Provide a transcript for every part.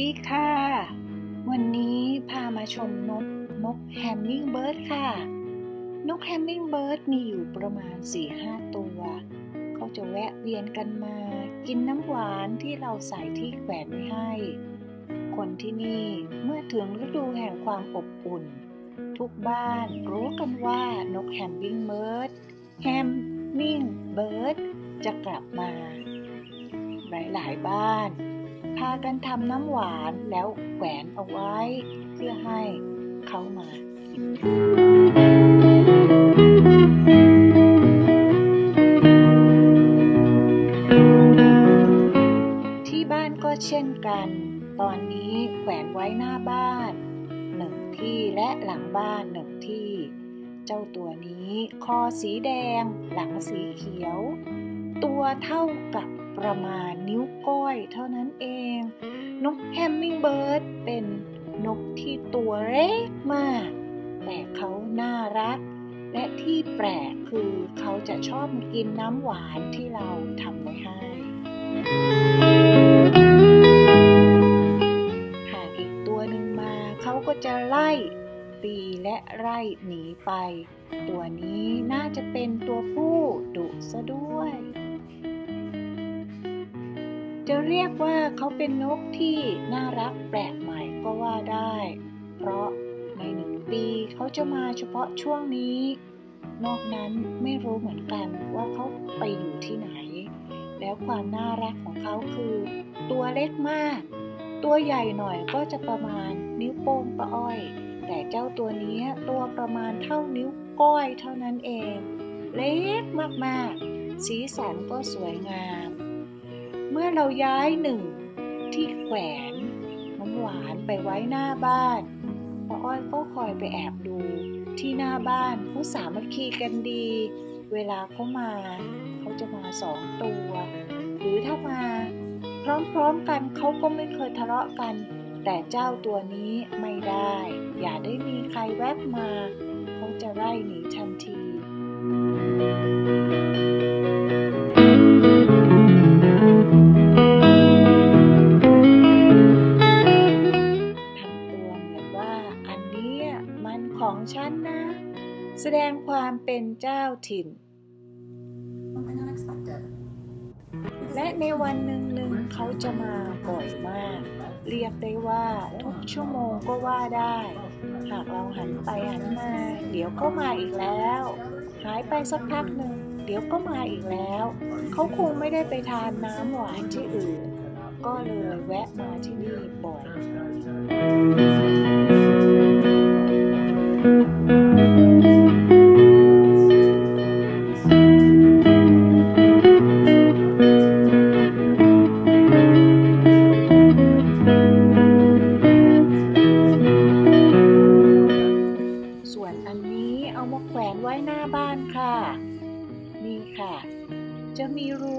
ดีค่ะ วันนี้พามาชมนกนก hummingbird ค่ะ นก hummingbird มีอยู่ประมาณ 4-5 ตัว เขาจะแวะเวียนกันมา กินน้ำหวานที่เราใส่ที่แขวนไว้ให้ คนที่นี่เมื่อถึงฤดูแห่งความอบอุ่น ทุกบ้านรู้กันว่านก hummingbird hummingbirdจะกลับมา หลายๆบ้าน พากันทำน้ำหวานแล้วแขวนเอาไว้ เพื่อให้เขามากินที่บ้านก็เช่นกัน ตอนนี้แขวนไว้หน้าบ้านหนึ่งที่และหลังบ้านหนึ่งที่ เจ้าตัวนี้คอสีแดง หลังสีเขียว ตัวเท่ากับ ประมาณนิ้วก้อยเท่านั้นเอง นกแฮมมิงเบิร์ดเป็นนกที่ตัวเล็กมาก แต่เขาน่ารัก และที่แปลกคือเขาจะชอบมากินน้ำหวานที่เราทำไว้ให้หากอีกตัวหนึ่งมาเขาก็จะไล่ตีและไล่หนีไป ตัวนี้น่าจะเป็นตัวผู้ดุซะด้วย จะเรียกว่าเขาเป็นนกที่น่ารักแปลกใหม่ก็ว่าได้ เพราะในหนึ่งปีเขาจะมาเฉพาะช่วงนี้ นอกนั้นไม่รู้เหมือนกันว่าเขาไปอยู่ที่ไหน แล้วความน่ารักของเขาคือ ตัวเล็กมาก ตัวใหญ่หน่อยก็จะประมาณนิ้วโป้งปะอ้อย แต่เจ้าตัวนี้ตัวประมาณเท่านิ้วก้อยเท่านั้นเอง เล็กมากๆ สีสันก็สวยงาม เมื่อเราย้ายหนึ่งที่แขวนน้ำหวานไปไว้หน้าบ้านป้าอ้อยก็คอยไปแอบดูที่หน้าบ้านเขาสามัคคีกันดี เวลาเขามา เขาจะมาสองตัว หรือถ้ามาพร้อมๆกันเขาก็ไม่เคยทะเลาะกัน แต่เจ้าตัวนี้ไม่ได้ อย่าได้มีใครแวบมา เขาจะไล่หนีทันทีท ของฉันนะ แสดงความเป็นเจ้าถิ่น และในวันหนึ่งหนึ่งเขาจะมาบ่อยมาก เรียกได้ว่าทุกชั่วโมงก็ว่าได้ หากเราหันไปหันมา เดี๋ยวก็มาอีกแล้ว หายไปสักพักหนึ่งเดี๋ยวก็มาอีกแล้ว เขาคงไม่ได้ไปทานน้ำหวานที่อื่น ก็เลยแวะมา จะมีรู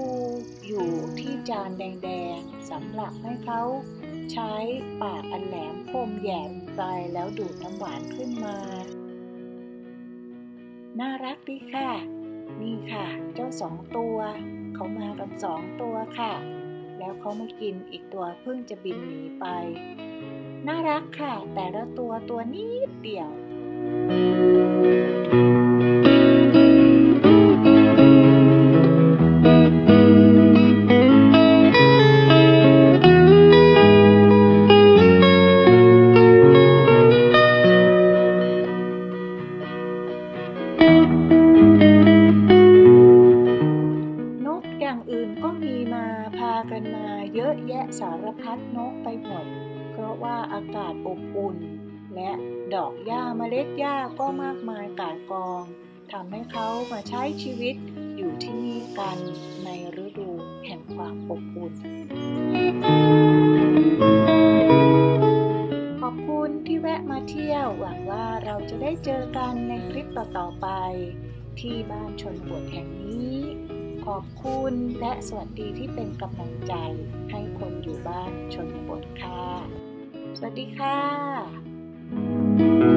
อยู่ที่จานแดงๆสำหรับให้เขาใช้ปากอันแหลมคมแหยมไปแล้วดูดน้ำหวานขึ้นมา น่ารักดีค่ะ นี่ค่ะ เจ้าสองตัว เขามากันสองตัวค่ะ แล้วเขามากินอีกตัวเพิ่งจะบินหนีไป น่ารักค่ะ แต่ละตัวตัวนิดเดียวน เยอะแยะสารพัดนกไปหมด เพราะว่าอากาศอบอุ่น และดอกหญ้าเมล็ดหญ้าก็มากมายกายกองทำให้เขามาใช้ชีวิตอยู่ที่นี่กันในฤดูแห่งความอบอุ่น ขอบคุณที่แวะมาเที่ยว หวังว่าเราจะได้เจอกันในคลิปต่อๆไป ที่บ้านชนบทแห่งนี้ ขอบคุณและสวัสดีที่เป็นกำลังใจให้คนอยู่บ้านชนบทค่ะ สวัสดีค่ะ